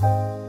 拜。